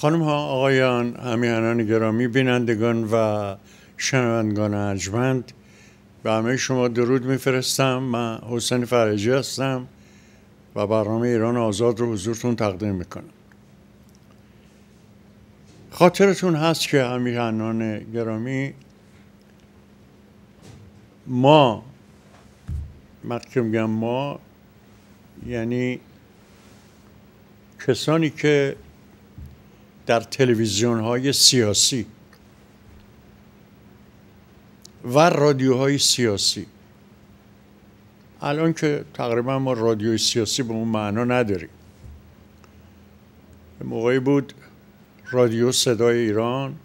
خانم ها آقایان همیهنان گرامی بینندگان و شنوندگان ارجمند به همه شما درود میفرستم. من حسین فرجی هستم و برنامه ایران آزاد رو حضورتون تقدیم می‌کنم. خاطرتون هست که همیهنان گرامی ما وقتی ما یعنی کسانی که در تلویزیون های سیاسی و رادیوهای سیاسی. الان که تقریبا ما رادیوی سیاسی به اون معنا نداریم. موقعی بود رادیو صدای ایران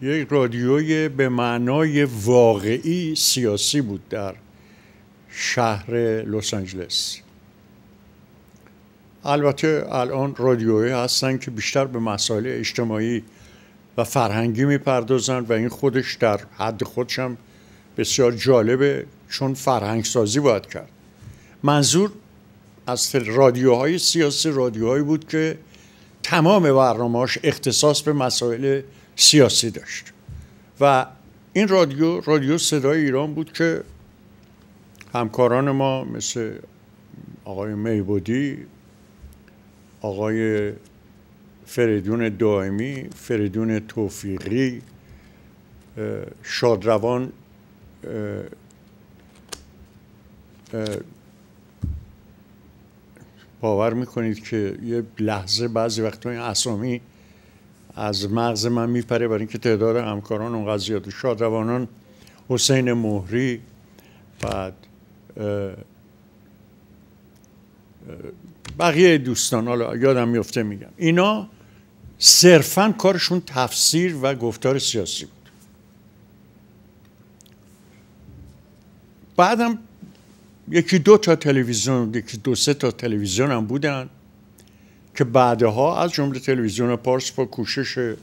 یک رادیوی به معنای واقعی سیاسی بود در شهر لس آنجلس. البته الان رادیوهایی هستن که بیشتر به مسائل اجتماعی و فرهنگی می‌پردازند و این خودش در حد خودش هم بسیار جالبه چون فرهنگ سازی باید کرد. منظور از رادیوهای سیاسی رادیوهایی بود که تمام برنامهاش اختصاص به مسائل سیاسی داشت. و این رادیو رادیو صدای ایران بود که همکاران ما مثل آقای میبودی آقای فریدون دائمی فریدون توفیقی شادروان باور می‌کنید که یه لحظه بعضی وقتا این اسامی از مغز من میپره برای اینکه تعداد همکاران اونقدر زیاده شادروانان حسین مهری بعد بقیه دوستان حالا یادم میفته میگم اینا صرفا کارشون تفسیر و گفتار سیاسی بود. بعدم یکی دو تا تلویزیون یکی دو سه تا تلویزیون هم بودن که بعدها از جمله تلویزیون پارس با کوشش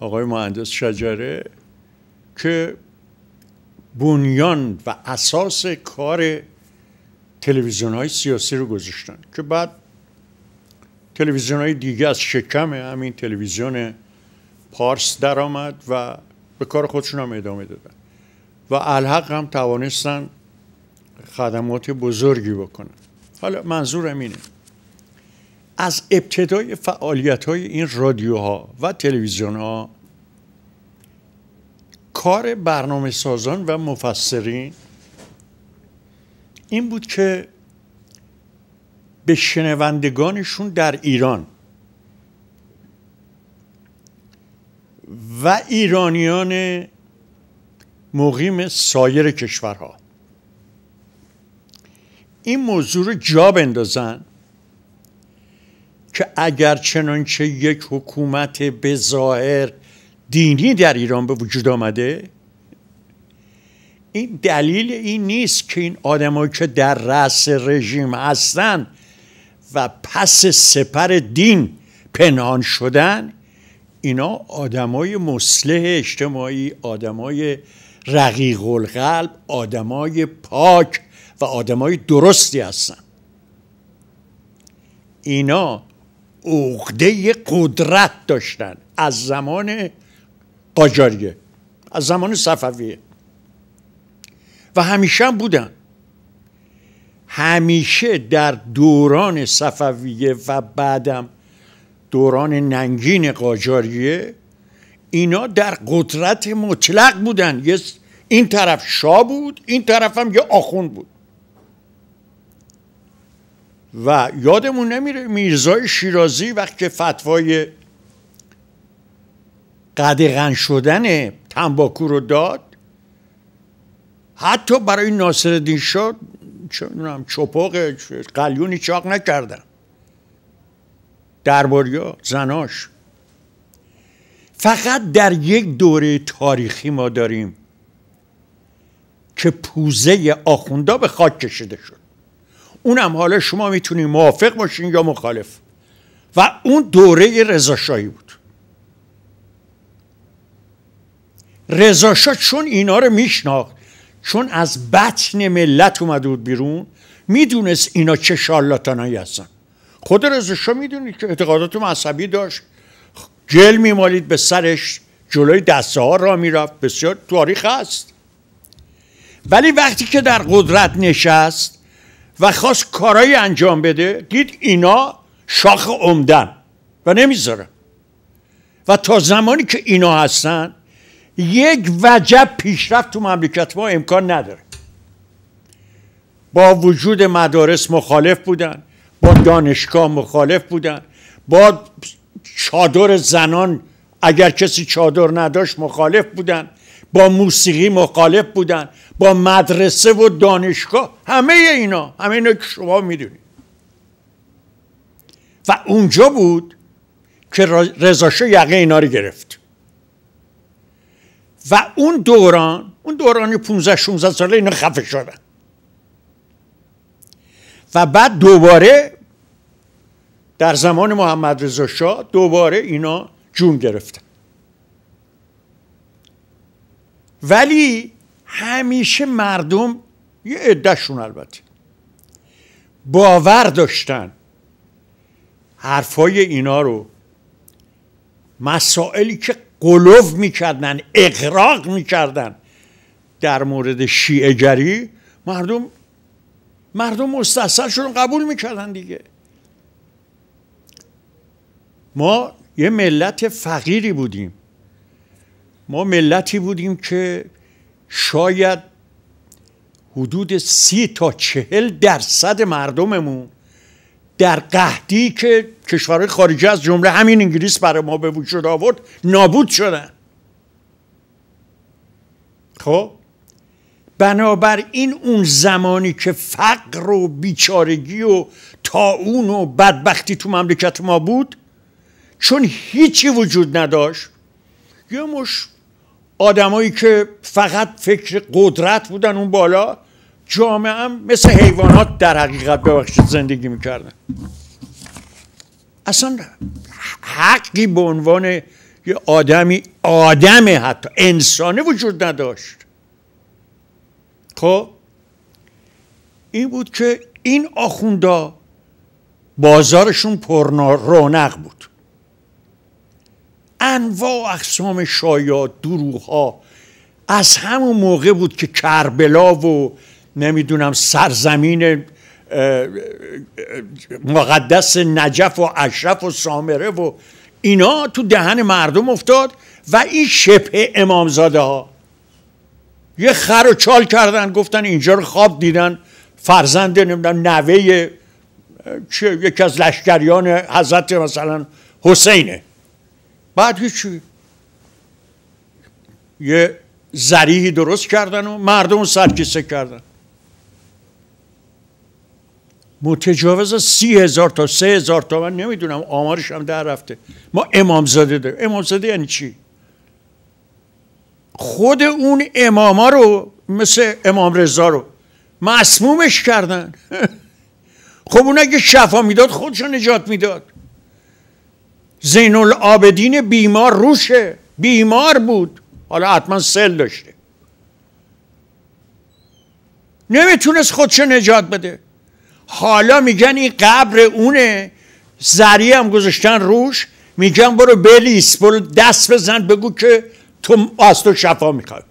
آقای مهندس شجره که بنیان و اساس کار تلویزیون های سیاسی رو گذاشتن که بعد تلویزیون های دیگه از شکم همین تلویزیون پارس درآمد و به کار خودشون هم ادامه دادن و الحق هم توانستن خدمات بزرگی بکنن حالا منظورم اینه از ابتدای فعالیت های این رادیوها و تلویزیون ها کار برنامه سازان و مفسرین این بود که به شنوندگانشون در ایران. و ایرانیان مقیم سایر کشورها. این موضوع رو جا بندازن که اگر چنانچه یک حکومت به ظاهر دینی در ایران به وجود آمده این دلیل این نیست که این آدمایی که در رأس رژیم هستن و پس سپر دین پنهان شدن اینا آدمای مصلح اجتماعی آدمای رقیق القلب آدمای پاک و آدمای درستی هستن. اینا عقده قدرت داشتن از زمان قاجاریه از زمان صفویه. و همیشه هم بودن. همیشه در دوران صفویه و بعدم دوران ننگین قاجاریه اینا در قدرت مطلق بودن. این طرف شاه بود این طرف هم یه آخون بود. و یادمون نمیره میرزای شیرازی وقتی فتوای قدغن شدن تنباکو رو داد حتی برای ناصر دین شاه چه چپاق قلیونی چاق نکردن. درباریا زناش. فقط در یک دوره تاریخی ما داریم که پوزه آخوندا به خاک کشیده شد. اونم حالا شما می‌تونید موافق باشین یا مخالف. و اون دوره رضاشاهی بود. رضاشاه چون اینا رو میشناخت چون از بطن ملت اومده بود بیرون می‌دونست اینا چه شالاتانایی هستن. خود رزشا می‌دونید که اعتقادات مذهبی داشت. گل میمالید به سرش جلوی دسته ها را می‌رفت. بسیار تاریخ هست. ولی وقتی که در قدرت نشست و خواست کارایی انجام بده دید اینا شاخ عمدن و نمی‌ذاره. و تا زمانی که اینا هستن یک وجب پیشرفت تو مملکت ما امکان نداره. با وجود مدارس مخالف بودن با دانشگاه مخالف بودن با چادر زنان اگر کسی چادر نداشت مخالف بودن با موسیقی مخالف بودن با مدرسه و دانشگاه همه اینا همه اینا که شما می‌دونید. و اونجا بود که رضاشاه یقه اینا رو گرفت. و اون دوران اون دوران 15 16 ساله اینا خفه شدن. و بعد دوباره در زمان محمد رضا شاه دوباره اینا جون گرفتن. ولی همیشه مردم یه عدهشون البته باور داشتن حرفای اینا رو مسائلی که قلوف می‌کردن اقراق می‌کردن. در مورد شیعه مردم مردم مستحصل قبول می‌کردن دیگه. ما یه ملت فقیری بودیم. ما ملتی بودیم که شاید حدود سی تا چهل درصد مردممون در قهدی که کشورهای خارجی از جمله همین انگلیس برای ما به وجود آورد نابود شدن خب؟ بنابراین اون زمانی که فقر و بیچارگی و تاون و بدبختی تو مملکت ما بود چون هیچی وجود نداشت یه مش آدمایی که فقط فکر قدرت بودن اون بالا جامعه هم مثل حیوانات در حقیقت ببخشید زندگی می‌کردن. اصلا حقی به عنوان یه آدمی آدم حتی انسانه وجود نداشت. خب این بود که این آخوندا بازارشون پر رونق بود. انواع اقسام شایات دروغ ها از همون موقع بود که کربلا و نمی‌دونم سرزمین مقدس نجف و اشرف و سامره و اینا تو دهن مردم افتاد و این شبه امامزاده ها یه خر و چال کردن گفتن اینجا رو خواب دیدن. فرزند نمی‌دونم نوه یکی از لشکریان حضرت مثلا حسینه. بعد هیچی. یه زریحی درست کردن و مردم سرکیسه کردن. متجاوز سی هزار تا سه هزار تا من نمی‌دونم آمارش هم در رفته. ما امامزاده داریم. امامزاده یعنی چی؟ خود اون اماما رو مثل امام رضا رو مسمومش کردن. خب اون اگه شفا می‌داد خودشو نجات می‌داد. زین العابدین بیمار روشه. بیمار بود. حالا حتما سل داشته. نمی‌تونست خودشو نجات بده. حالا میگن این قبر اونه. زری هم گذاشتن روش. میگن برو بلیس برو دست بزن بگو که تو از تو شفا می‌خوای.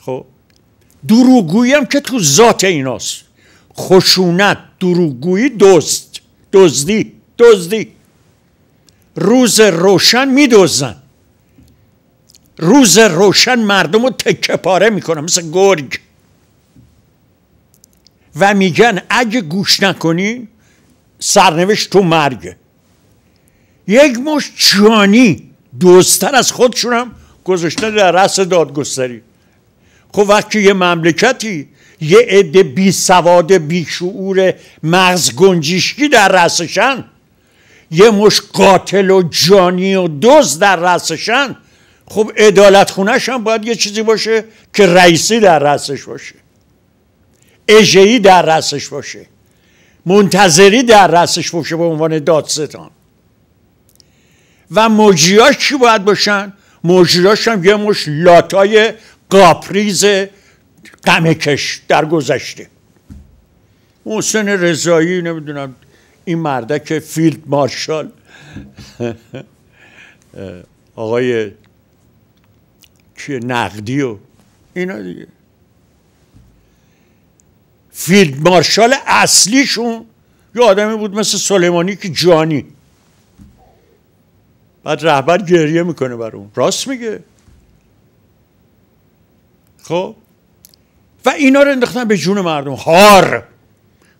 خب. دروگویی هم که تو ذات ایناست. خشونت دروگویی دزد. دزدی دزدی. روز روشن میدوزن روز روشن مردم رو تکه پاره می‌کنن مثل گرگ. و میگن اگه گوش نکنی سرنوشت تو مرگه. یک مش جانی دوستر از خودشون هم گذاشتن در رأس دادگستری. خب وقتی یه مملکتی یه عده بی سواد بی شعور مغز گنجیشکی در رأسشن یه مش قاتل و جانی و دوز در رأسشن خب ادالت خونش هم باید یه چیزی باشه که رئیسی در رأسش باشه. اجهی در رأسش باشه. منتظری در رأسش باشه به عنوان دادستان. و مجریاش چی باید باشن؟ مجریاش هم یه مش لاتای قاپریز قمکش در گذشته. محسن رضایی نمی‌دونم این مردک فیلد مارشال. آقای که نقدی و اینا دیگه. فیلد مارشال اصلیشون یه آدمی بود مثل سلیمانی که جانی بعد رهبر گریه می‌کنه بر اون. راست میگه. خب؟ و اینا رو انداختن به جون مردم. هار!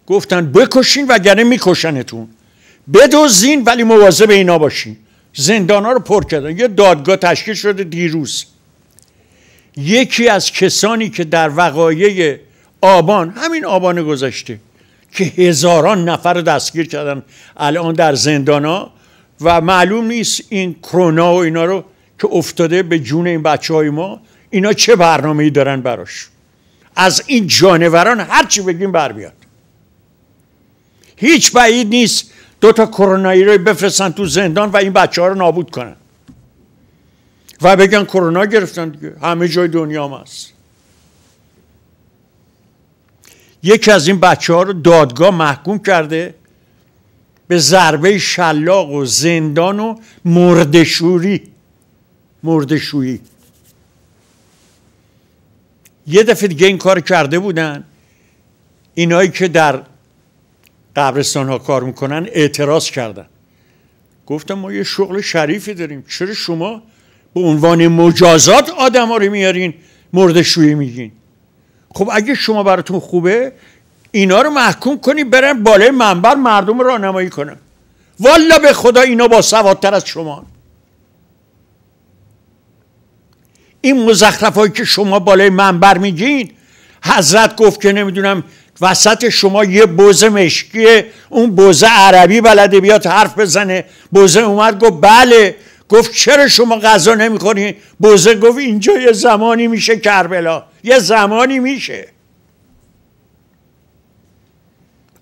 گفتن بکشین و گره میکشنتون. بدوزین ولی مواظب اینا باشین. زندان ها رو پر کردن. یه دادگاه تشکیل شده دیروز. یکی از کسانی که در وقایع آبان همین آبان گذشته که هزاران نفر رو دستگیر کردن الان در زندان ها و معلوم نیست این کرونا و اینا رو که افتاده به جون این بچه های ما اینا چه برنامه ای دارن براش؟ از این جانوران هرچی بگیم بر بیاد. هیچ بعید نیست دو تا کرونایی رو بفرستن تو زندان و این بچه ها رو نابود کنن. و بگن کرونا گرفتن دیگه. همه جای دنیا هم هست. یکی از این بچه ها رو دادگاه محکوم کرده به ضربه شلاق و زندان و مردشوری مردشویی یه دفعه دیگه این کار کرده بودن. اینایی که در قبرستان ها کار می‌کنن اعتراض کردن. گفتم ما یه شغل شریفی داریم. چرا شما به عنوان مجازات آدم ها رو میارین مردشویی میگین؟ خب اگه شما براتون خوبه اینا رو محکوم کنی برن بالای منبر مردم رو راهنمایی کنن. والا به خدا اینا با سوادتر از شما. این مزخرف که شما بالای منبر میگین حضرت گفت که نمی‌دونم وسط شما یه بوزه مشکیه اون بوزه عربی بلده بیاد حرف بزنه. بوزه اومد گفت بله. گفت چرا شما غذا نمی‌خورین بوزه گفت اینجا یه زمانی میشه کربلا. یه زمانی میشه.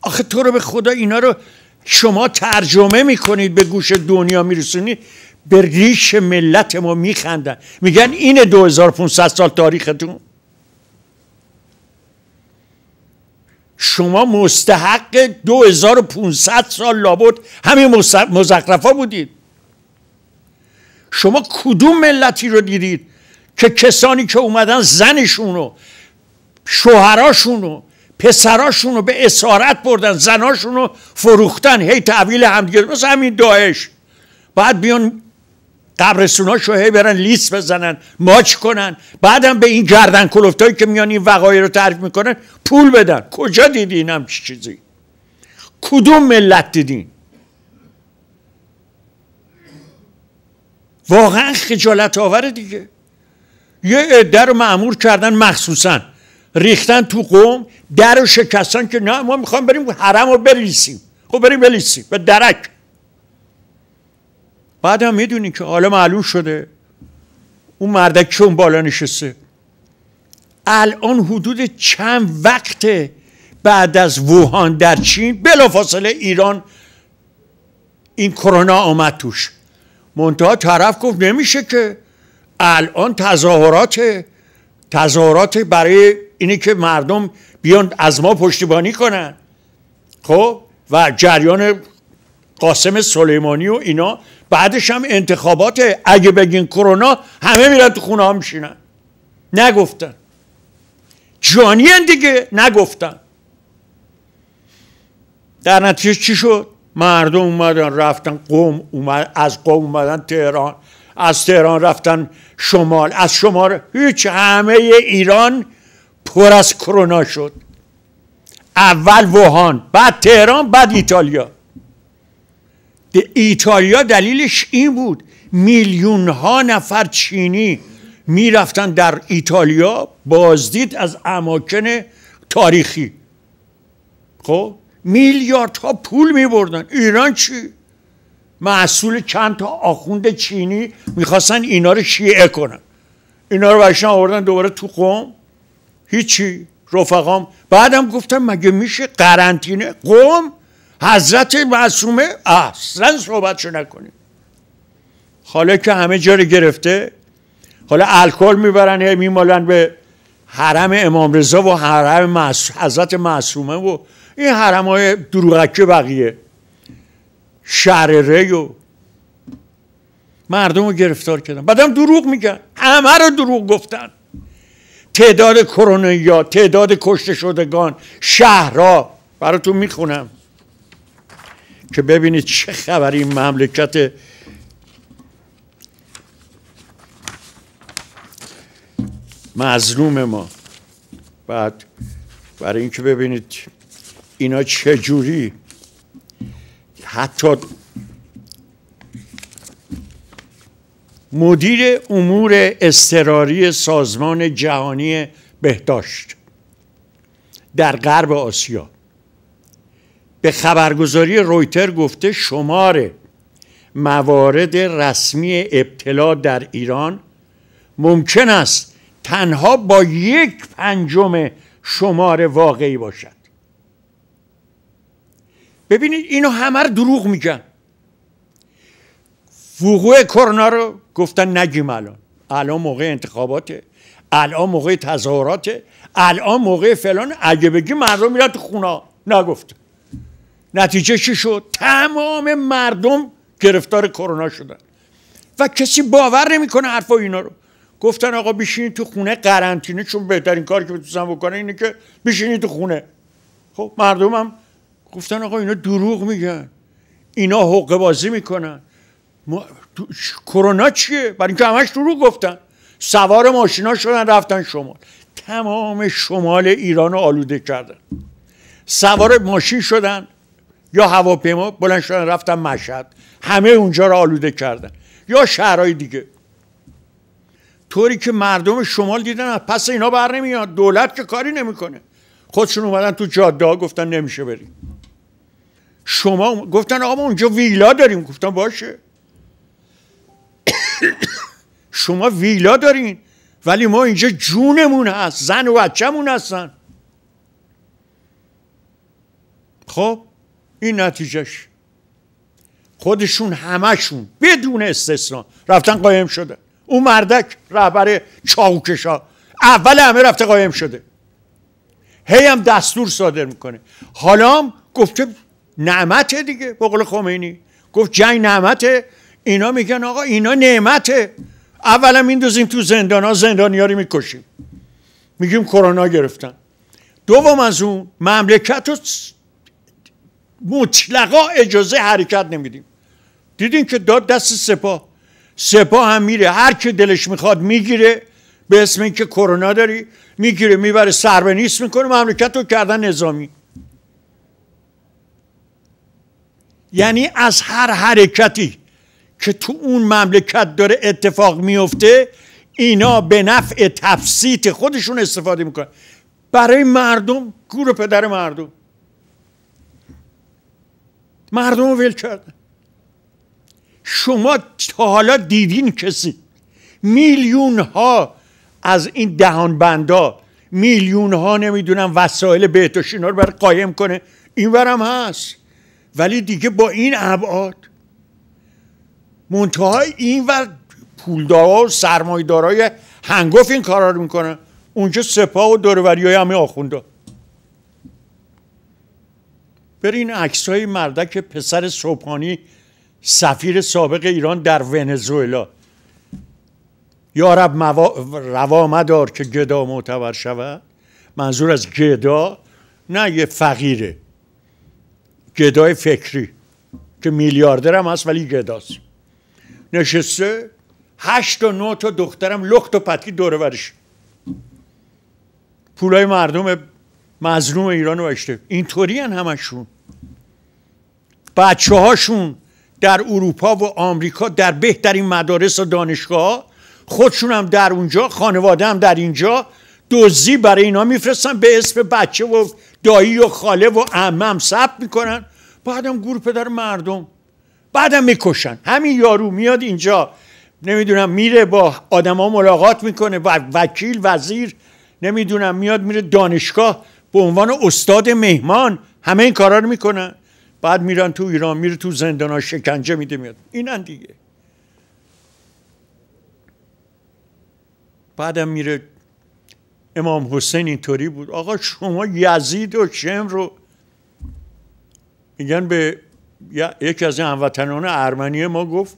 آخه تو رو به خدا اینا رو شما ترجمه می‌کنید به گوش دنیا میرسونید به ریش ملت ما میخندن. میگن اینه 2500 سال تاریختون. شما مستحق 2500 سال لابد همین مزخرفا بودید. شما کدوم ملتی رو دیدید؟ که کسانی که اومدن زنشون شوهراشون رو پسراشون رو به اسارت بردن زناشون رو فروختن هی تحویل همدیگه مثل همین داعش. بعد بیان قبرستوناشو هی برن لیست بزنن ماچ کنن بعدم به این گردن کلفتایی که میان این وقایع رو تعریف می‌کنن پول بدن. کجا دیدین هم چیزی؟ کدوم ملت دیدین واقعا خجالت آوره دیگه. یه عده رو معمور کردن مخصوصا. ریختن تو قوم در و شکستن که نه ما می‌خوام بریم حرم رو بریسیم خب بریم بلیسیم به درک. بعد هم می‌دونی که حالا معلوم شده. اون مردک که اون بالا نشسته. الان حدود چند وقت بعد از ووهان در چین بلافاصله ایران این کرونا آمد توش. منتها طرف گفت نمیشه که الان تظاهرات تظاهرات برای اینه که مردم بیان از ما پشتیبانی کنن. خب؟ و جریان قاسم سلیمانی و اینا بعدش هم انتخابات اگه بگین کرونا همه میرن تو خونه ها میشینن. نگفتن. جانی دیگه نگفتن. در نتیجه چی شد؟ مردم اومدن رفتن قوم اومد از قوم اومدن تهران. از تهران رفتن شمال. از شمال هیچ همه ایران پر از کرونا شد. اول ووهان بعد تهران بعد ایتالیا. ایتالیا دلیلش این بود میلیون ها نفر چینی می‌رفتن در ایتالیا بازدید از اماکن تاریخی. خب میلیاردها پول میبردن. ایران چی؟ محصول چند تا آخوند چینی می‌خواستن اینا رو شیعه کنن. اینا رو برشن آوردن دوباره تو قوم. هیچی. رفقام. بعدم گفتم مگه میشه قرنطینه؟ قوم؟ حضرت معصومه؟ اصلا صحبتشو نکنیم. حالا که همه جا رو گرفته حالا الکل می‌برن میمالن به حرم امام رضا و حرم حضرت معصومه و این حرم های دروغکه بقیه. شهر ری و مردم رو گرفتار کردن. بعدم دروغ میگن. همه رو دروغ گفتن. تعداد کرونایی تعداد کشته شدگان شهرها. براتون می‌خونم. که ببینید چه خبری این مملکت. مظلوم ما. بعد برای اینکه ببینید اینا چجوری حتی مدیر امور اضطراری سازمان جهانی بهداشت در غرب آسیا. به خبرگزاری رویتر گفته شمار موارد رسمی ابتلا در ایران ممکن است تنها با یک پنجم شمار واقعی باشد. ببینید اینو همه رو دروغ میگن. وقوع کرونا رو گفتن نگیم الان. الان موقع انتخاباته الان موقع تظاهراته الان موقع فلان. اگه بگی مردم میرن تو خونه. نگفت. نتیجه چی شد؟ تمام مردم گرفتار کرونا شدن. و کسی باور نمی‌کنه حرفا اینا رو. گفتن آقا بشینید تو خونه قرنطینه چون بهترین کاری که می‌تونن بکنه اینه که بشینید تو خونه. خب مردم هم گفتن آقا اینا دروغ میگن. اینا حقوق بازی می‌کنن. کرونا چیه؟ برای اینکه همش دروغ گفتن. سوار ماشینا شدن رفتن شمال. تمام شمال ایران آلوده کردن. سوار ماشین شدن یا هواپیما بلند شدن رفتن مشهد. همه اونجا رو آلوده کردن. یا شهرهای دیگه. طوری که مردم شمال دیدن پس اینا بر نمیاد. دولت که کاری نمی‌کنه. خودشون اومدن تو جاده ها گفتن نمیشه بریم. شما گفتن آقا ما اونجا ویلا داریم. گفتن باشه. شما ویلا دارین. ولی ما اینجا جونمون هست. زن و بچهمون هستن. خب این نتیجهش. خودشون همشون بدون استثنا رفتن قایم شده. اون مردک رهبر چاوکشا اول همه رفته قایم شده. هی هم دستور صادر می‌کنه. حالا هم گفته نعمته دیگه به قول خمینی. گفت جنگ نعمته. اینا میگن آقا اینا نعمته. اولا میندازیم تو زندان ها زندانی رو می‌کشیم. میگیم کرونا گرفتن. دوم از اون مملکت رو مطلقا اجازه حرکت نمیدیم. دیدین که داد دست سپاه. سپاه هم میره. هر که دلش می‌خواد می‌گیره. به اسم اینکه کرونا داری. می‌گیره می‌بره. سربه نیست می‌کنه. مملکت رو کردن نظامی. یعنی از هر حرکتی که تو اون مملکت داره اتفاق میفته اینا به نفع تفسیت خودشون استفاده می‌کنن. برای مردم گور پدر مردم. مردم ول کردن. شما تا حالا دیدین کسی میلیون ها از این دهان بندا میلیون ها نمی‌دونم وسایل بهداشت اینا رو برای قایم کنه؟ این ورم هست. ولی دیگه با این ابعاد. منتهای این ور پولدارا و سرمایدارای هنگوف این کارا رو می‌کنن. اونجا سپاه و دوروری های همه آخونده. برین عکس های مردک پسر صبحانی سفیر سابق ایران در ونزوئلا. یارب روا مدار که گدا معتبر شود. منظور از گدا نه یه فقیره. گدای فکری که میلیاردر هم هست ولی گداست. نشسته هشت و نه تا دخترم لخت و پتکی دوره برش پولای مردم مظلوم ایران رو این اینطوری همشون. بچه هاشون در اروپا و آمریکا در بهترین مدارس و دانشگاه خودشون هم در اونجا خانواده هم در اینجا دزدی برای اینا میفرستن به اسم بچه و دایی و خاله و عمم ثبت می‌کنن. بعدم گور پدر مردم. بعدم می‌کشن. همین یارو میاد اینجا. نمی‌دونم میره با آدما ملاقات می‌کنه. و وکیل وزیر. نمی‌دونم میاد میره دانشگاه به عنوان استاد مهمان. همه این کارا رو می‌کنن بعد میرن تو ایران میره تو زندان ها شکنجه میده میاد. اینن دیگه. بعدم میره امام حسین اینطوری بود. آقا شما یزید و شم رو میگن به یکی از هموطنان ارمنی ما گفت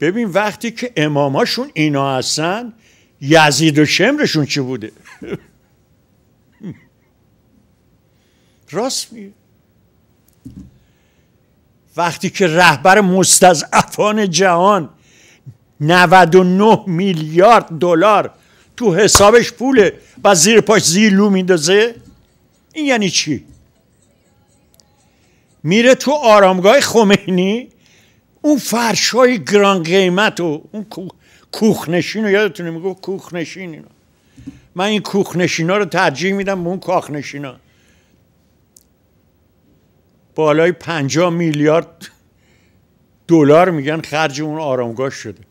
ببین وقتی که اماماشون اینا هستن یزید و شمرشون چی بوده؟ راست میگه وقتی که رهبر مستضعفان جهان 99 میلیارد دلار تو حسابش پوله و زیر پاش زیلو میندازه؟ این یعنی چی؟ میره تو آرامگاه خمینی اون فرش های گران قیمت و اون کوخنشین رو یادتونه میگو کوخنشین اینا. من این کوخنشین ها رو ترجیح میدم به اون کاخنشین ها بالای پنجاه میلیارد دلار میگن خرج اون آرامگاه شده.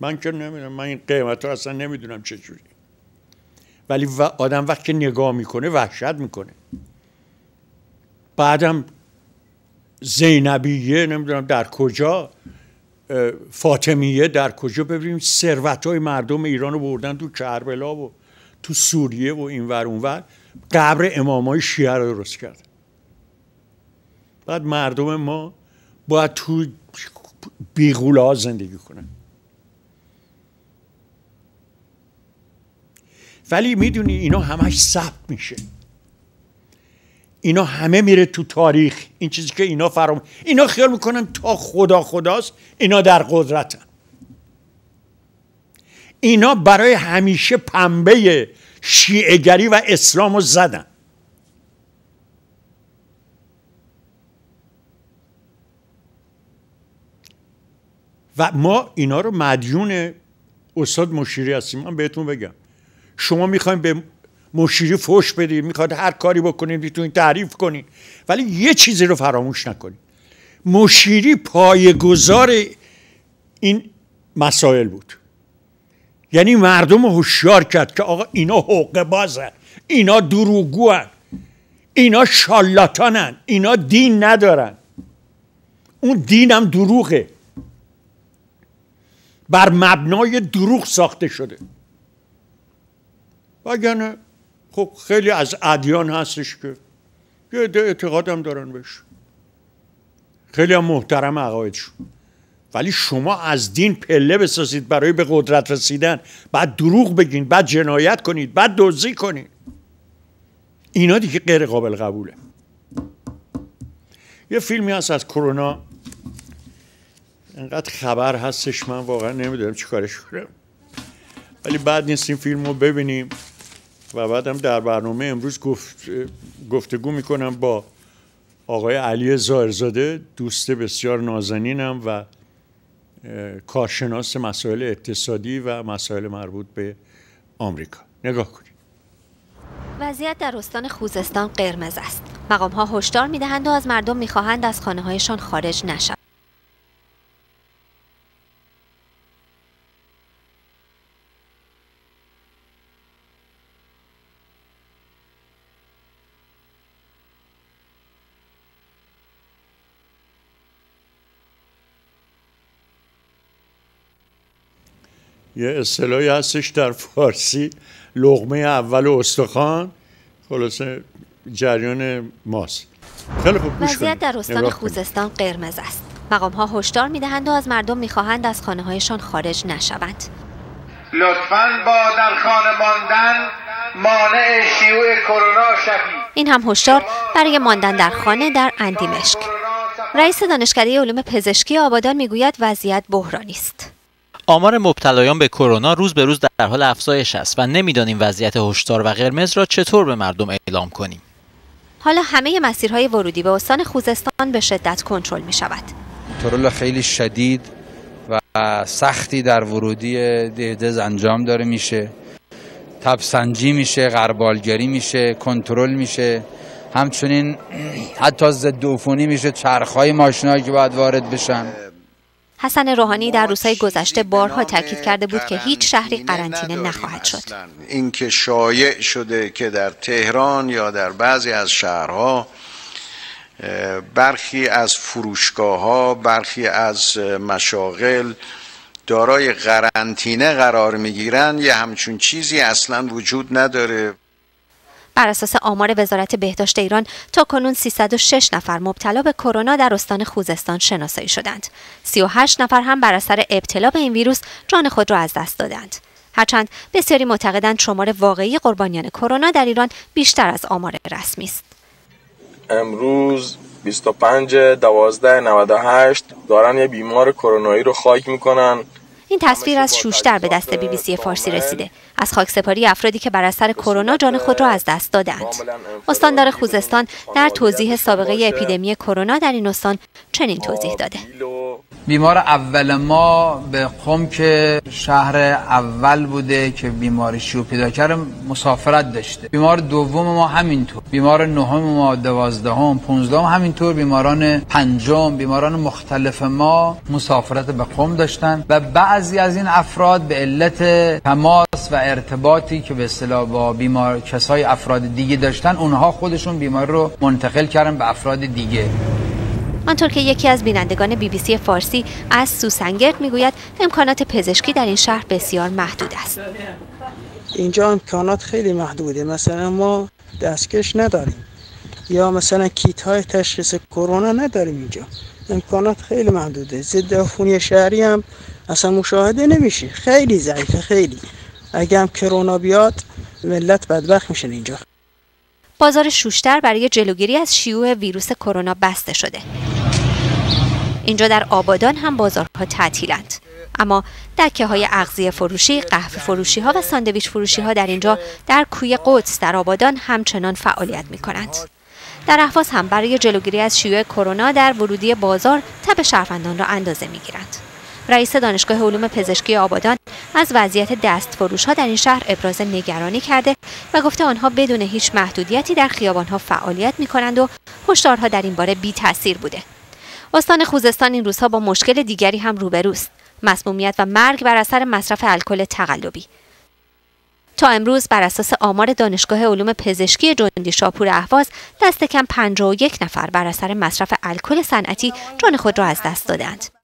من که نمی‌دونم من این قیمت رو اصلا نمی‌دونم چجوری ولی آدم وقتی نگاه می‌کنه وحشت می‌کنه. بعدم زینبیه نمی‌دونم در کجا فاطمیه در کجا؟ ببینیم ثروت های مردم ایران رو بردن تو کربلا و تو سوریه و اینور اونور. قبر امام های شیعه رو درست کرد. بعد مردم ما باید تو بیغولا زندگی کنن. ولی می‌دونی اینا همش ثبت میشه. اینا همه میره تو تاریخ. این چیزی که اینا فرام اینا خیال می‌کنن تا خدا خداست اینا در قدرتن. اینا برای همیشه پنبه شیعگری و اسلام رو زدن. و ما اینا رو مدیون استاد مشیری هستیم. من بهتون بگم. شما می‌خوایم به مشیری فوش بدید می‌خواد هر کاری بکنید می‌تونید تعریف کنید ولی یه چیزی رو فراموش نکنید مشیری پایگذار این مسائل بود. یعنی مردم هوشیار کرد که آقا اینا حقوق بازن اینا دروگوان اینا شالاتانن اینا دین ندارن. اون دینم دروغه. بر مبنای دروغ ساخته شده. وگرنه خب خیلی از ادیان هستش که یه عده اعتقادم دارن بهش. خیلی هم محترم عقایدشون. ولی شما از دین پله بسازید برای به قدرت رسیدن. بعد دروغ بگین بعد جنایت کنید بعد دزدی کنید. اینا دیگه غیر قابل قبوله. یه فیلمی هست از کرونا. انقدر خبر هستش من واقعا نمی‌دونم چی کارش کنم. ولی بعد نیست این فیلم رو ببینیم. و بعدم در برنامه امروز گفت گفتگو می‌کنم با آقای علی زارزاده دوست بسیار نازنینم و کارشناس مسائل اقتصادی و مسائل مربوط به آمریکا. نگاه کنید. وضعیت در استان خوزستان قرمز است. مقام ها هشدار می‌دهند و از مردم می‌خواهند از خانه هایشان خارج نشوند. یه اصطلاحی هستش در فارسی لغمه اول استخوان خلاصه جریان ماست. خیلی خوب وضعیت در استان خوزستان قرمز است. مقام ها هشدار می‌دهند و از مردم می‌خواهند از خانه هایشان خارج نشوند. لطفا با در خانه ماندن مانع شیوع کرونا شوید. این هم هشدار برای ماندن در خانه در اندیمشک. رئیس دانشکده علوم پزشکی آبادان می‌گوید وضعیت بحرانی است. آمار مبتلایان به کرونا روز به روز در حال افزایش است و نمی‌دانیم وضعیت هشدار و قرمز را چطور به مردم اعلام کنیم. حالا همه مسیرهای ورودی به استان خوزستان به شدت کنترل می شود. کنترل خیلی شدید و سختی در ورودی دهدز انجام داره میشه. تبسنجی میشه، غربالگری میشه، کنترل میشه. همچنین حتی ضد عفونی میشه چرخهای ماشینایی که باید وارد بشن حسن روحانی در روزهای گذشته بارها تاکید کرده بود که هیچ شهری قرنطینه نخواهد شد. اینکه شایع شده که در تهران یا در بعضی از شهرها برخی از فروشگاه ها برخی از مشاغل دارای قرنطینه قرار می‌گیرن یه همچون چیزی اصلا وجود نداره. بر اساس آمار وزارت بهداشت ایران تا کنون 306 نفر مبتلا به کرونا در استان خوزستان شناسایی شدند. 38 نفر هم بر اثر ابتلا به این ویروس جان خود را از دست دادند. هرچند بسیاری معتقدند شمار واقعی قربانیان کرونا در ایران بیشتر از آمار رسمی است. امروز 25 12 98 دارن یه بیمار کرونایی رو خاک می‌کنن این تصویر از شوشتر به دست بی بی سی فارسی رسیده. از خاکسپاری افرادی که بر اثر کرونا جان خود را از دست دادند. استاندار خوزستان در توضیح سابقه اپیدمی کرونا در این استان چنین توضیح داده. بیمار اول ما به قم که شهر اول بوده که بیماری شیوع پیدا کرد مسافرت داشته. بیمار دوم ما همینطور. بیمار نهم ما دوازدهم پونزدهم همینطور. بیماران پنجم بیماران مختلف ما مسافرت به قم داشتن. و بعضی از این افراد به علت تماس و ارتباطی که به اصطلاح با بیمار کسای افراد دیگه داشتن اونها خودشون بیماری رو منتقل کردن به افراد دیگه. آنطور که یکی از بینندگان بی بی سی فارسی از سوسنگرد می‌گوید امکانات پزشکی در این شهر بسیار محدود است. اینجا امکانات خیلی محدوده. مثلا ما دستکش نداریم. یا مثلا کیت های تشخیص کرونا نداریم اینجا. امکانات خیلی محدوده. ضد عفونی شهری هم اصلا مشاهده نمیشه. خیلی ضعیفه خیلی. اگه هم کرونا بیاد ملت بدبخت میشن اینجا. بازار شوشتر برای جلوگیری از شیوع ویروس کرونا بسته شده. اینجا در آبادان هم بازارها تعطیلند اما دکه های اغذیه فروشی، قهوه فروشی ها و ساندویچ فروشی ها در اینجا در کوی قدس در آبادان همچنان فعالیت می کنند. در احواز هم برای جلوگیری از شیوع کرونا در ورودی بازار تب شهروندان را اندازه می گیرند. رئیس دانشگاه علوم پزشکی آبادان از وضعیت دست فروش ها در این شهر ابراز نگرانی کرده و گفته آنها بدون هیچ محدودیتی در خیابان ها فعالیت می کنند و هشدارها در این باره بی تاثیر بوده. استان خوزستان این روزها با مشکل دیگری هم روبروست مسمومیت و مرگ بر اثر مصرف الکل تقلبی تا امروز بر اساس آمار دانشگاه علوم پزشکی جندی شاپور اهواز دست کم 51 نفر بر اثر مصرف الکل صنعتی جان خود را از دست دادند.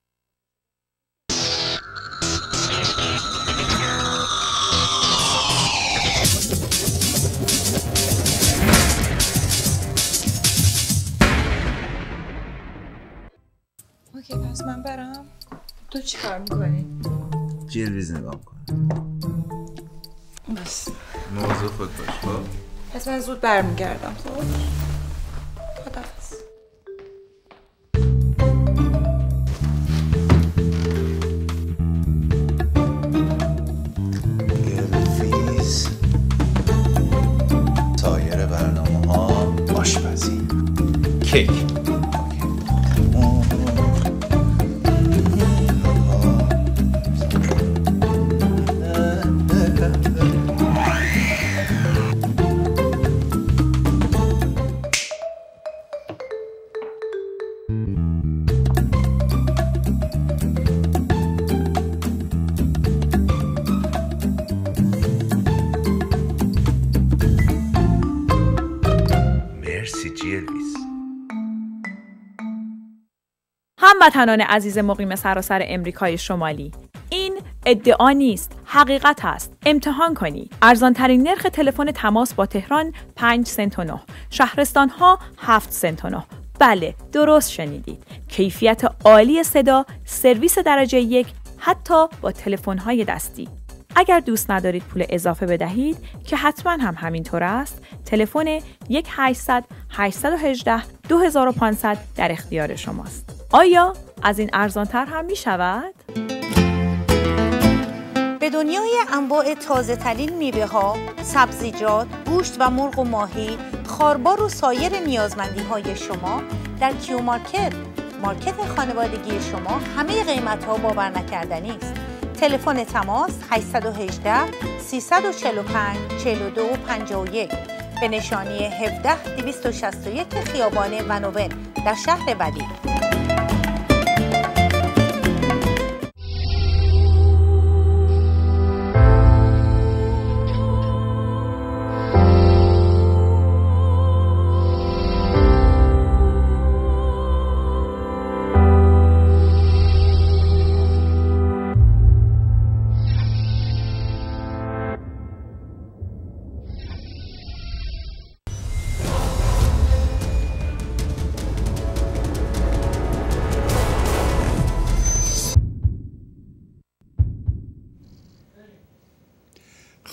اوکی پس من برم. تو چی کار می‌کنی؟ جلویز نگاه می‌کنم. بس. موضوع خود باش خب؟ پس من زود برمیگردم خب؟ خدافز گلویز سایر برنامه ها آشپزی. کیک. هموطنان عزیز مقیم سراسر امریکای شمالی. این ادعا نیست حقیقت است. امتحان کنید ارزان ترین نرخ تلفن تماس با تهران 5 سنت و 9 شهرستان ها 7 سنت و 9 بله درست شنیدید. کیفیت عالی صدا سرویس درجه یک حتی با تلفن های دستی. اگر دوست ندارید پول اضافه بدهید که حتما هم همینطور است تلفن 1800 818 2500 در اختیار شماست. آیا از این ارزانتر هم می شود؟ به دنیای انواع تازه ترین میوه ها، سبزیجات، گوشت و مرغ و ماهی، خاربار و سایر نیازمندی های شما در کیو مارکت مارکت خانوادگی شما همه قیمت ها باور نکردنی است. تلفن تماس 818 345 42 51 به نشانی 17 261 خیابان ونوون در شهر بدی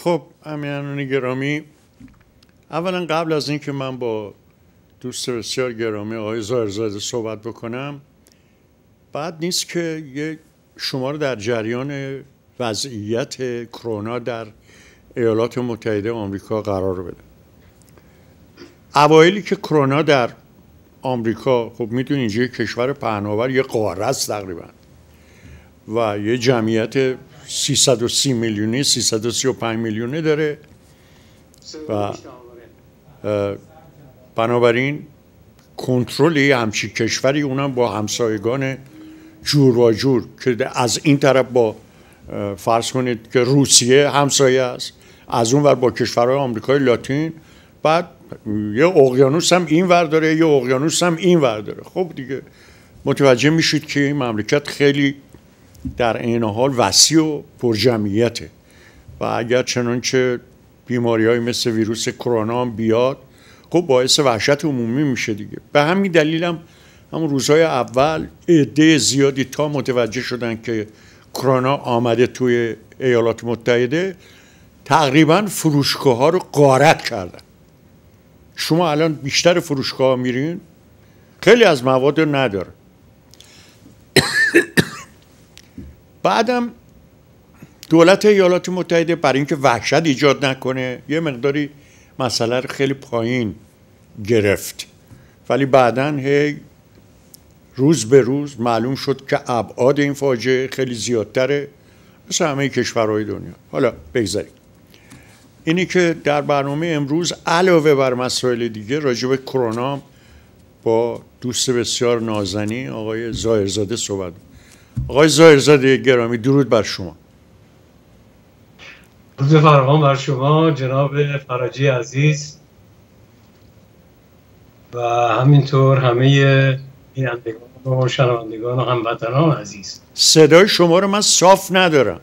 خب امیران گرامی اولا قبل از اینکه من با دوست بسیار گرامی آقای زایرزاده صحبت بکنم بعد نیست که یه شما رو در جریان وضعیت کرونا در ایالات متحده آمریکا قرار بده. اوایلی که کرونا در آمریکا خب می‌دونی اینجا کشور پهناور یه قاره است تقریبا و یه جمعیت 330 میلیونی 335 میلیونی داره. و بنابراین کنترل همچی کشوری اونم با همسایگان جور و جور که از این طرف با فرض کنید که روسیه همسایه است از اون ور با کشورهای آمریکای لاتین بعد یه اقیانوس هم این ور داره یه اقیانوس هم این ور داره. خب دیگه متوجه میشید که این مملکت خیلی در این حال وسیع و پرجمعیته. و اگر چنانچه بیماری های مثل ویروس کرونا هم بیاد خب باعث وحشت عمومی میشه دیگه. به همین دلیل هم همون روزهای اول عده زیادی تا متوجه شدن که کرونا آمده توی ایالات متحده تقریبا فروشگاه ها رو قارت کردن. شما الان بیشتر فروشگاه ها میرین؟ خیلی از مواد نداره. بعدم دولت ایالات متحده برای اینکه وحشت ایجاد نکنه یه مقداری مسئله رو خیلی پایین گرفت. ولی بعدا هی روز به روز معلوم شد که ابعاد این فاجعه خیلی زیادتره مثل همه کشورهای دنیا. حالا بگذاریم. اینی که در برنامه امروز علاوه بر مسائل دیگه راجع به کرونا با دوست بسیار نازنی آقای زایرزاده صحبت آقای زایرزاده گرامی درود بر شما. درود فراوان بر شما جناب فراجی عزیز. و همینطور همه بینندگان و شنوندگان و هموطنان عزیز. صدای شما رو من صاف ندارم.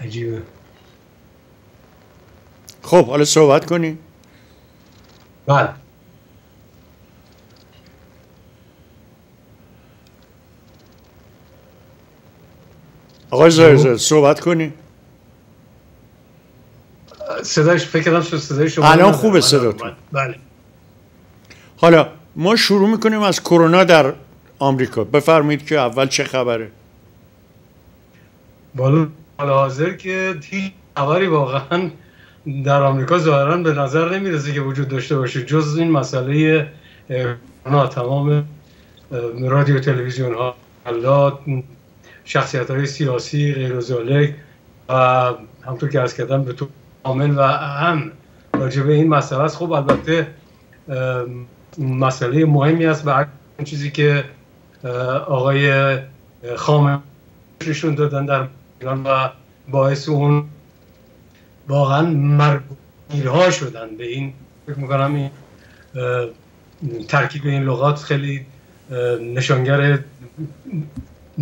عجیبه. خب حالا صحبت کنی بله. آقای زایرزاده صحبت کنی. صدایش فکر کنم صدای شما الان. خوبه بله، صداتون. بله. حالا ما شروع می‌کنیم از کرونا در آمریکا. بفرمایید که اول چه خبره؟ بالا حال حاضر که هیچ خبری واقعا در آمریکا ظاهرا به نظر نمی‌رسه که وجود داشته باشه. جز این مسئله کرونا تمام رادیو تلویزیون ها. شخصیت های سیاسی غیر و همطور که از کردم به طور کامل و اهم راجع به این مسئله است. خب البته مسئله مهمی است و اون چیزی که آقای خامنه نشون دادن در ایران و باعث اون واقعا مرگیرها شدن. به این فکر می‌کنم این ترکیب این لغات خیلی نشانگر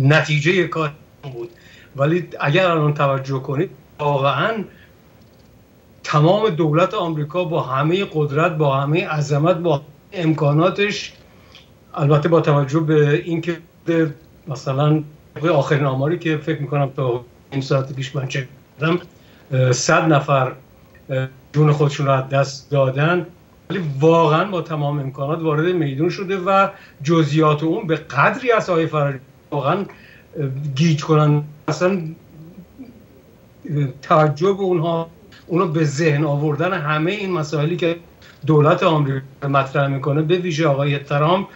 نتیجه کار بود. ولی اگر الان توجه کنید واقعا تمام دولت آمریکا با همه قدرت با همه عظمت با امکاناتش البته با توجه به اینکه مثلا آخرین آماری که فکر می‌کنم تا این ساعت پیش من چک کردم صد نفر جون خودشون رو دست دادن. ولی واقعا با تمام امکانات وارد میدون شده و جزئیات اون به قدری از آقای فراری واقعا گیج کنن. اصلا تعجب اونها اونو به ذهن آوردن همه این مسائلی که دولت آمریکا مطرح می‌کنه به ویژه آقای ترامپ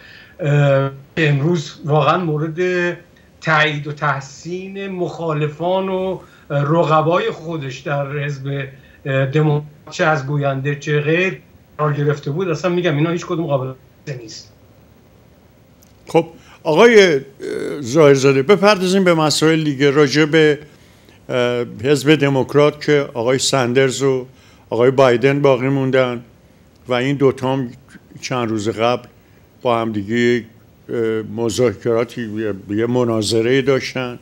امروز واقعا مورد تایید و تحسین مخالفان و رقبای خودش در حزب دموکرات چه از گوینده چه غیر قرار گرفته بود. اصلا میگم اینا هیچ کدوم قابل نیست. خب آقای اه، ظاهرزاده بپردازیم به مسائل دیگه. راجع به حزب دموکرات که آقای سندرز و آقای بایدن باقی موندن و این دوتا هم چند روز قبل با هم دیگه مذاکراتی یه مناظره داشتن.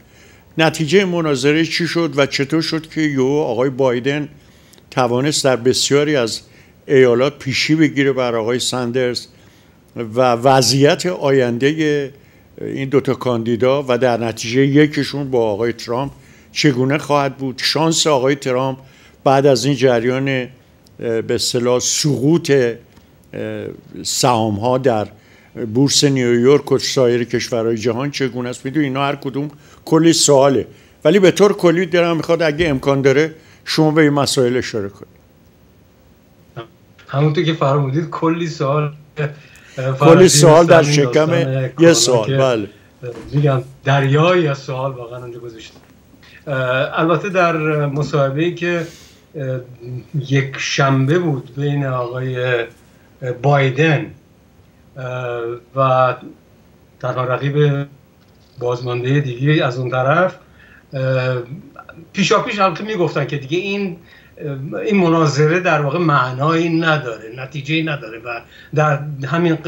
نتیجه مناظره چی شد و چطور شد که یو آقای بایدن توانست در بسیاری از ایالات پیشی بگیره بر آقای سندرز و وضعیت آینده این دوتا کاندیدا و در نتیجه یکیشون با آقای ترامپ چگونه خواهد بود؟ شانس آقای ترامپ بعد از این جریان به اصطلاح سقوط سهام ها در بورس نیویورک و سایر کشورهای جهان چگونه است؟ می‌دونی اینا هر کدوم کلی سواله. ولی به طور کلی دارم می‌خواد اگه امکان داره شما به این مسائل اشاره کنید. همونطور که فرمودید کلی سوال کلی سوال در شکم یه سوال بله. میگم دریایی از سوال واقعا اونجا گذاشته البته در مصاحبه که یک شنبه بود بین آقای بایدن و تنها رقیب بازمانده دیگه از اون طرف پیشا پیش البته می‌گفتن که دیگه این این مناظره در واقع معنایی نداره نتیجه نداره و در همین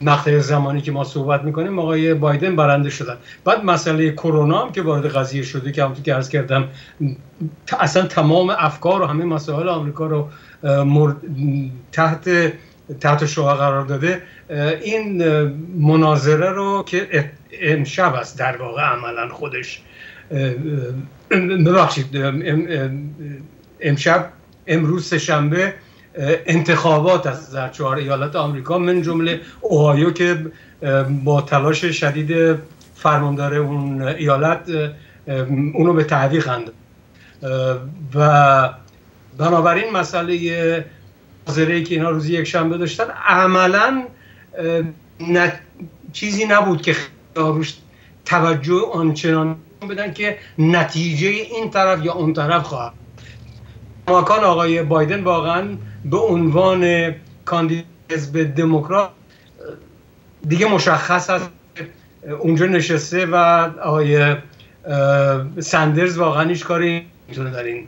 مقطع زمانی که ما صحبت می‌کنیم آقای بایدن برنده شدن. بعد مسئله کرونا هم که وارد قضیه شده که همونطور که عرض کردم اصلا تمام افکار و همه مسائل آمریکا رو تحت تحت شعاع قرار داده. این مناظره رو که امشب است در واقع عملا خودش ببخشید امشب امروز سهشنبه انتخابات است در چهار ایالت آمریکا من جمله اوهایو که با تلاش شدید فرماندار اون ایالت اونو به تعویق اه، و بنابراین مسئله حاضره که اینا روزی یک شنبه داشتن عملا چیزی نبود که روش توجه آنچنان بدن که نتیجه این طرف یا اون طرف خواهد ماکان آقای بایدن واقعا به عنوان کاندید حزب دموکرات دیگه مشخص است. اونجا نشسته و آقای سندرز واقعا هیچ کاری می‌تونه در این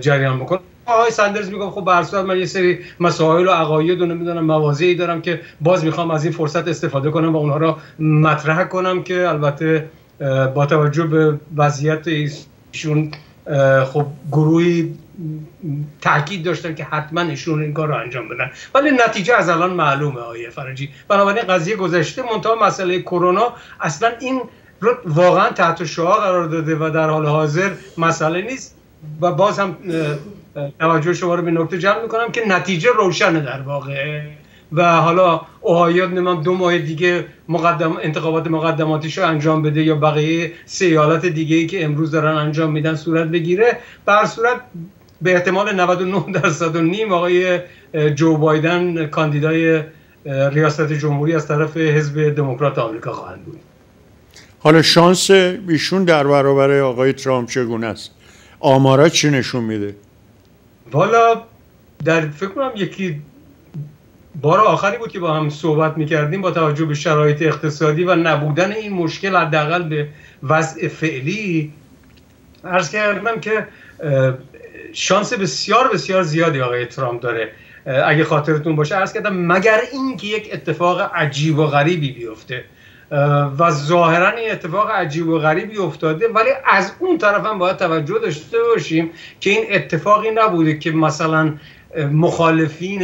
جریان بکنه. آقای سندرز میگم خب به من یه سری مسائل و عقاید و نمی‌دونم مواضعی دارم که باز می‌خوام از این فرصت استفاده کنم و اونها را مطرح کنم که البته با توجه به وضعیت ایشون خب گروهی تاکید داشتن که حتما ایشون این کار رو انجام بدن. ولی نتیجه از الان معلومه آیه فرجی. بنابراین قضیه گذشته منتها مسئله کرونا اصلا این رو واقعا تحت شعاع قرار داده و در حال حاضر مسئله نیست. و باز هم توجه شما رو به نکته جلب می‌کنم که نتیجه روشنه در واقع. و حالا اوهایو نمیم دو ماه دیگه مقدم انتخابات مقدماتیش رو انجام بده یا بقیه سه ایالت دیگه ای که امروز دارن انجام میدن صورت بگیره. به هر صورت به احتمال 99 درصد و نیم آقای جو بایدن کاندیدای ریاست جمهوری از طرف حزب دموکرات آمریکا خواهند بود. حالا شانس ایشون در برابر آقای ترامپ چگونه است؟ آمارا چی نشون میده؟ والا در فکر کنم یکی بار آخری بود که با هم صحبت می‌کردیم با توجه به شرایط اقتصادی و نبودن این مشکل حداقل به وضع فعلی. عرض کردم که شانس بسیار بسیار زیادی آقای ترامپ داره اگه خاطرتون باشه. عرض کردم مگر اینکه یک اتفاق عجیب و غریبی بیفته و ظاهرا این اتفاق عجیب و غریبی افتاده ولی از اون طرف هم باید توجه داشته باشیم که این اتفاقی نبوده که مثلا مخالفین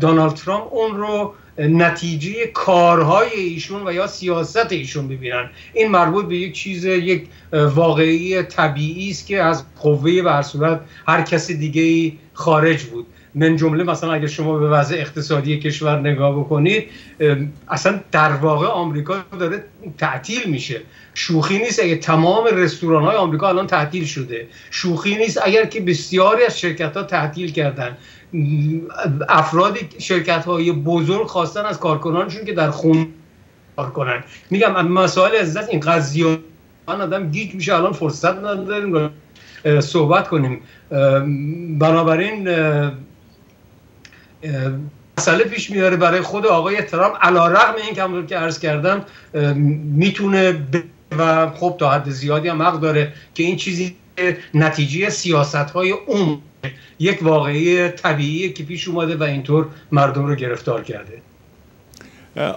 دونالد ترامپ اون رو نتیجه کارهای ایشون و یا سیاست ایشون ببینن این مربوط به یک چیز یک واقعی طبیعی است که از قوه هر صورت هر کس دیگه ای خارج بود. من جمله مثلا اگر شما به وضع اقتصادی کشور نگاه بکنید اصلا در واقع آمریکا داره تعطیل میشه. شوخی نیست اگه تمام رستوران های آمریکا الان تعطیل شده. شوخی نیست اگر که بسیاری از شرکت ها تعطیل کردن. افرادی شرکت های بزرگ خواستن از کارکنانشون که در خون کار کنن. میگم مسائل دست این قضیه من آدم گیج میشه الان فرصت نداریم صحبت کنیم. بنابراین مسئله پیش میاره برای خود آقای ترامپ. علا رقم این که که عرض کردم می‌تونه و خب تا حد زیادی هم حق داره که این چیزی نتیجه سیاست های اون یک واقعی طبیعی که پیش اومده و اینطور مردم رو گرفتار کرده.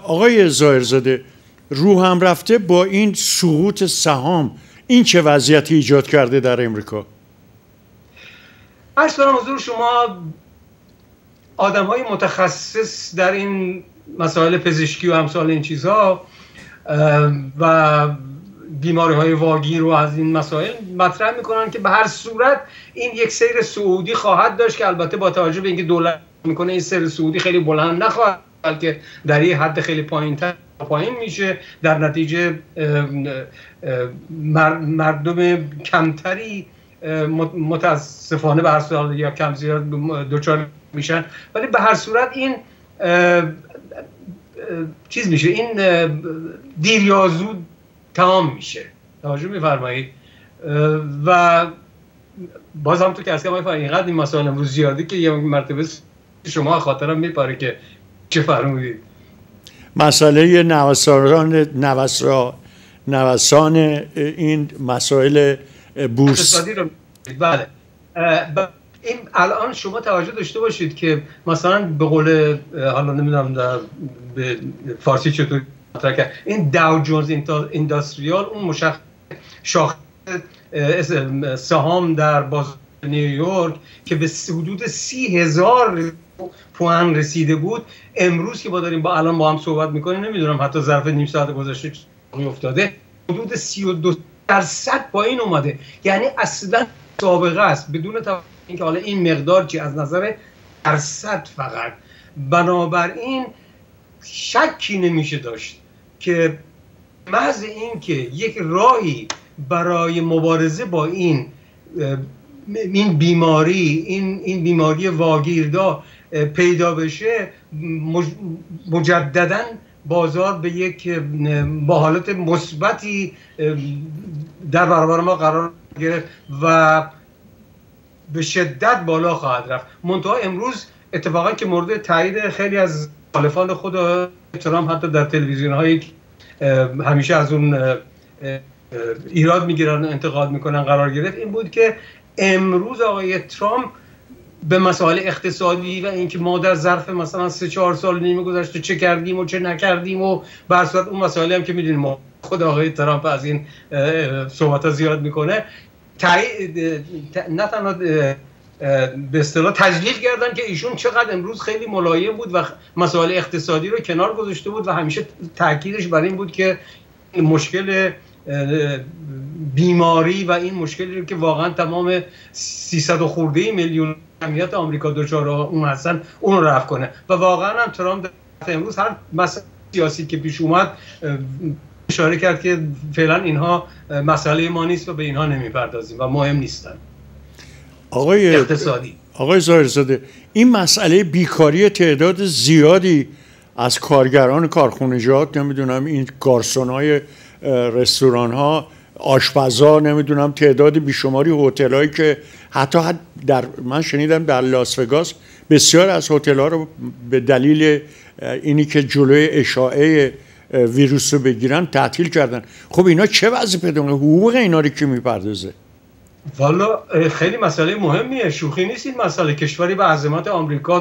آقای زاهرزاده رو هم رفته با این سقوط سهام این چه وضعیتی ایجاد کرده در امریکا؟ عرض کنم حضور شما آدم های متخصص در این مسائل پزشکی و امثال این چیزها و بیماری های واگیر رو از این مسائل مطرح می‌کنن که به هر صورت این یک سیر سعودی خواهد داشت که البته با توجه به اینکه دولت می‌کنه این سیر سعودی خیلی بلند نخواهد بلکه در یه حد خیلی پایین پایین میشه. در نتیجه مردم کمتری متاسفانه به هر صورت یا کم زیاد دچار میشن. ولی به هر صورت این چیز میشه این دیر تمام میشه. توجه میفرمایید. و باز هم تو که از که اینقدر این مسائل امروز زیادی که یه مرتبه شما خاطرم میپاره که چه فرمودید. مسئله نوسان نوسان نوسان این مسائل بورس. بله. این الان شما توجه داشته باشید که مثلا به قول حالا نمی‌دونم در به فارسی چطور کرد این داو جونز اینداستریال اون مشخص شاخص سهام در بازار نیویورک که به حدود سی هزار پوان رسیده بود. امروز که با داریم با الان با هم صحبت می‌کنیم نمی‌دونم حتی ظرف نیم ساعت گذشته افتاده. حدود 32 درصد پایین اومده. یعنی اصلا سابقه است. بدون اینکه حالا این مقدار چی از نظر درصد فقط. بنابراین شکی نمیشه داشت. که محض اینکه یک راهی برای مبارزه با این این بیماری این این بیماری واگیردا پیدا بشه مجددا بازار به یک با حالت مثبتی در برابر ما قرار گرفت و به شدت بالا خواهد رفت. منتها امروز اتفاقا که مورد تایید خیلی از مخالفان خود ترامپ حتی در تلویزیون هایی همیشه از اون ایراد می‌گیرن انتقاد می‌کنن قرار گرفت این بود که امروز آقای ترامپ به مسائل اقتصادی و اینکه ما در ظرف مثلا سه چهار سال نیمه گذشته چه کردیم و چه نکردیم و بر اون مسائلی هم که می‌دونیم خود آقای ترامپ از این صحبت ها زیاد می‌کنه نه تنها به اصطلاح تجلیل کردن که ایشون چقدر امروز خیلی ملایم بود و مسائل اقتصادی رو کنار گذاشته بود و همیشه تاکیدش بر این بود که مشکل بیماری و این مشکلی رو که واقعا تمام 300 خورده میلیون جمعیت آمریکا دچار اون هستن اون رو رفع کنه. و واقعا هم ترامپ امروز هر مسئله سیاسی که پیش اومد اشاره کرد که فعلا اینها مسئله ما نیست و به اینها نمی‌پردازیم و مهم نیستن. آقای اقتصادی. آقای ظاهرزاده این مسئله بیکاری تعداد زیادی از کارگران کارخونجات نمی‌دونم این گارسون های رستوران ها آشپزا نمی‌دونم تعداد بیشماری هتل هایی که حتی در من شنیدم در لاس وگاس بسیار از هتل ها رو به دلیل اینی که جلوی اشاعه ویروس رو بگیرن تعطیل کردن. خب اینا چه وضعی پیدا حقوق اینا رو که می‌پردازه؟ والا خیلی مسئله مهمیه. شوخی نیست این مسئله. کشوری به عظمت آمریکا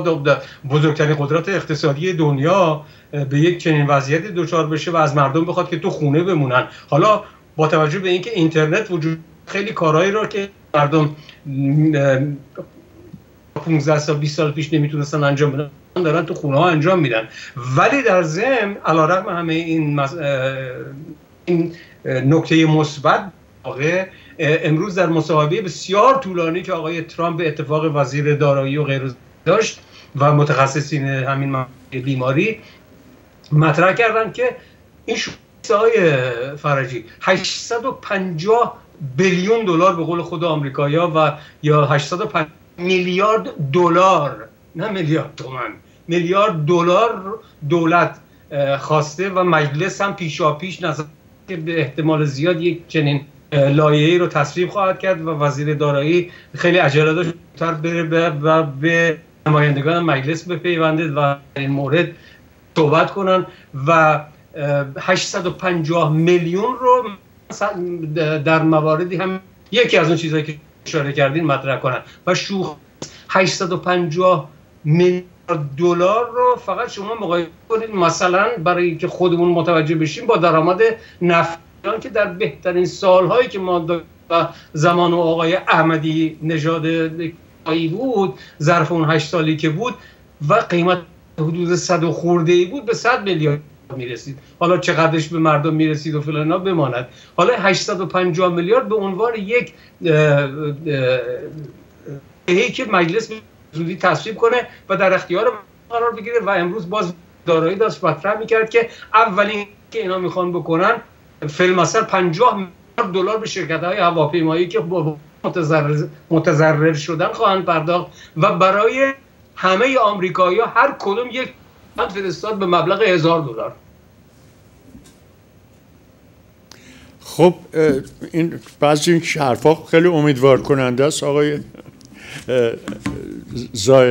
بزرگترین قدرت اقتصادی دنیا به یک چنین وضعیتی دچار بشه و از مردم بخواد که تو خونه بمونن. حالا با توجه به اینکه اینترنت وجود خیلی کارهایی رو که مردم 15 سال 20 سال پیش نمی‌تونستن انجام بدن دارن تو خونه ها انجام میدن. ولی در ضمن علیرغم همه این مز... این نکته مثبت امروز در مصاحبه بسیار طولانی که آقای ترامپ به اتفاق وزیر دارایی و غیر داشت و متخصصین همین بیماری مطرح کردن که این های فرجی 850 بیلیون دلار به قول خود آمریکایا و یا 850 میلیارد دلار نه میلیارد تومن میلیارد دلار دولت خواسته و مجلس هم پیشا پیش نظر که به احتمال زیاد یک چنین لایحه‌ای رو تصویب خواهد کرد و وزیر دارایی خیلی عجله داشت بره و به نمایندگان مجلس بپیونده و این مورد صحبت کنن و 850 میلیون رو در مواردی هم یکی از اون چیزهایی که اشاره کردین مطرح کنن و شوخ 850 میلیارد دلار رو فقط شما مقایسه کنید مثلا برای که خودمون متوجه بشیم با درآمد نفت که در بهترین سالهایی که ما زمان و آقای احمدی نژاد بود ظرف اون هشت سالی که بود و قیمت حدود صد و خورده ای بود به صد میلیارد می‌رسید. حالا چقدرش به مردم می‌رسید و فلان بماند. حالا 850 میلیارد به عنوان یک ای که مجلس زودی تصویب کنه و در اختیار قرار بگیره و امروز باز دارایی داشت مطرح می‌کرد که اولین که اینا می‌خوان بکنن فیلم مثلا 50 میلیارد دلار به شرکت های هواپیمایی که متضرر شدن خواهند پرداخت و برای همه آمریکایی هر کدوم یک فرستاد به مبلغ هزار دلار. خب این بعضی این حرفا خیلی امیدوار کننده است. آقای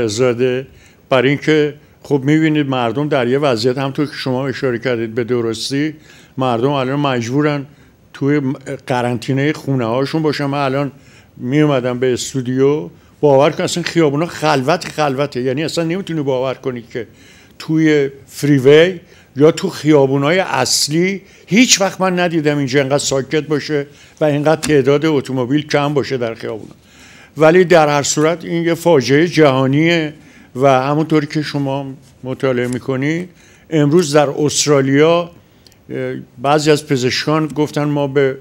زاده برای اینکه خب می‌بینید مردم در یه وضعیت همطور که شما اشاره کردید به درستی مردم الان مجبورن توی قرنطینه خونه هاشون باشن. من الان می اومدم به استودیو باور کن اصلا خیابونا خلوت خلوته. یعنی اصلا نمی‌تونی باور کنی که توی فریوی یا تو خیابونای اصلی هیچ وقت من ندیدم اینجا انقدر ساکت باشه و اینقدر تعداد اتومبیل کم باشه در خیابونا. ولی در هر صورت این یه فاجعه جهانیه و همونطوری که شما مطالعه می‌کنی امروز در استرالیا بعضی از پزشکان گفتن ما به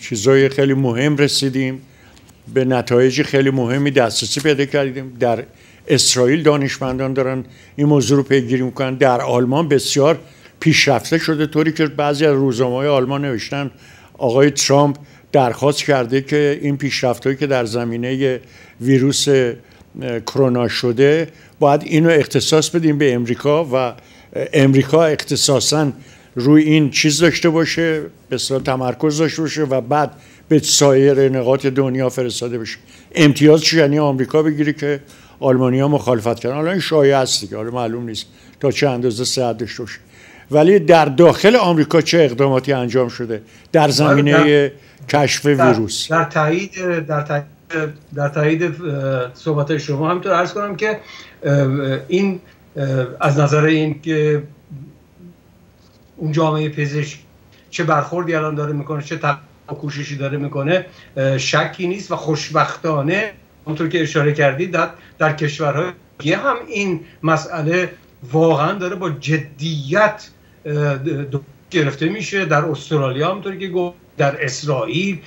چیزای خیلی مهم رسیدیم به نتایج خیلی مهمی دسترسی پیدا کردیم. در اسرائیل دانشمندان دارن این موضوع رو پیگیری می‌کنن. در آلمان بسیار پیشرفته شده طوری که بعضی از روزنامه‌های آلمان نوشتن آقای ترامپ درخواست کرده که این پیشرفتهایی که در زمینه ویروس کرونا شده باید اینو اختصاص بدیم به امریکا و امریکا اختصاصا روی این چیز داشته باشه به تمرکز داشته باشه و بعد به سایر نقاط دنیا فرستاده بشه. امتیاز یعنی آمریکا بگیره که آلمانیا مخالفت کردن حالا این شایعه است دیگه حالا معلوم نیست تا چه اندازه صحت داشته باشه. ولی در داخل آمریکا چه اقداماتی انجام شده؟ در زمینه کشف ویروس. در تایید در تایید در تایید صحبت شما همینطور عرض کنم که این از نظر این که اون جامعه پزشک چه برخوردی الان داره می‌کنه چه کوششی داره می‌کنه شکی نیست و خوشبختانه اونطور که اشاره کردید در, در کشورهای هم این مسئله واقعا داره با جدیت گرفته میشه. در استرالیا همونطور که گفت در اسرائیل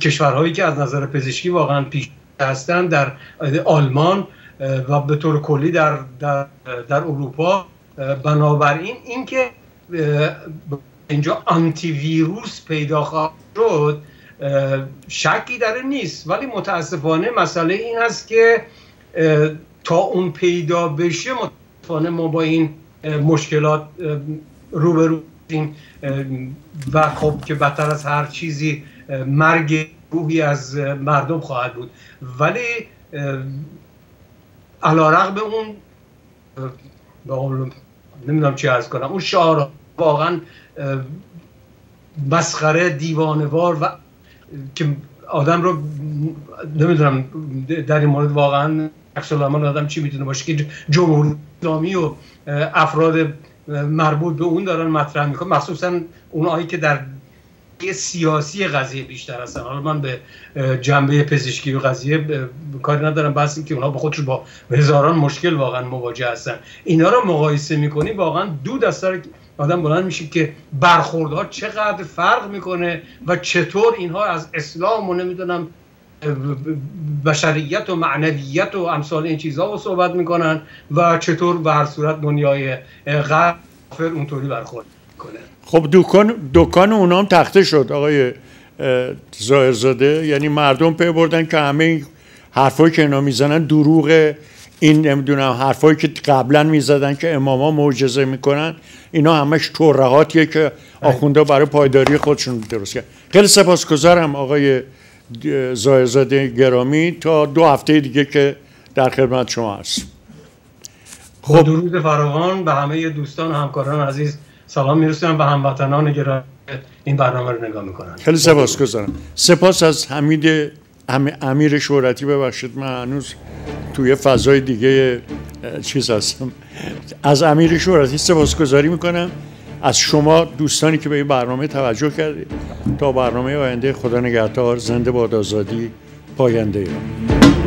کشورهایی که از نظر پزشکی واقعا پیش هستن در آلمان و به طور کلی در, در, در اروپا. بنابراین اینکه اینجا آنتی ویروس پیدا خواهد شد شکی در نیست. ولی متاسفانه مسئله این هست که تا اون پیدا بشه متاسفانه ما با این مشکلات روبرو و خب که بدتر از هر چیزی مرگ روحی از مردم خواهد بود. ولی علا رقم اون نمی‌دونم چی ارز کنم. اون شعار واقعا مسخره دیوانوار و که آدم رو نمی‌دونم در این مورد واقعا عکس آدم چی می‌تونه باشه که جمهوری و افراد مربوط به اون دارن مطرح می‌کنن. مخصوصا اونایی که در سیاسی قضیه بیشتر هستن. حالا من به جنبه پزشکی و قضیه کاری ندارم. بس که اونها به خودش با هزاران مشکل واقعا مواجه هستن. اینا رو مقایسه می‌کنی واقعا دو دستار آدم بلند میشه که برخوردها چقدر فرق می‌کنه و چطور اینها از اسلام و نمی‌دونم بشریت و معنویت و امثال این چیزها رو صحبت می‌کنن و چطور به هر صورت دنیای غرب اونطوری برخورد. می‌کنه. خب دکان دکان اونا هم تخته شد آقای زاهرزاده. یعنی مردم پی بردن که همه حرفایی که اینا می‌زنن دروغ. این نمی‌دونم حرفایی که قبلا می‌زدن که اماما معجزه می‌کنن. اینا همش تورهاتیه که آخونده برای پایداری خودشون درست کرد. خیلی سپاسگزارم آقای زایزاده گرامی. تا دو هفته دیگه که در خدمت شما هست خب. درود فراوان به همه دوستان و همکاران عزیز. سلام میرسونم به هموطنان گرامی این برنامه رو نگاه می‌کنن خیلی سپاسگزارم سپاس از حمید امیر شهرتی ببخشید من هنوز توی فضای دیگه چیز هستم. از امیر شهرتی سپاسگزاری می‌کنم. از شما دوستانی که به این برنامه توجه کردید. تا برنامه آینده خدا نگهدار زنده باد آزادی پاینده. ایران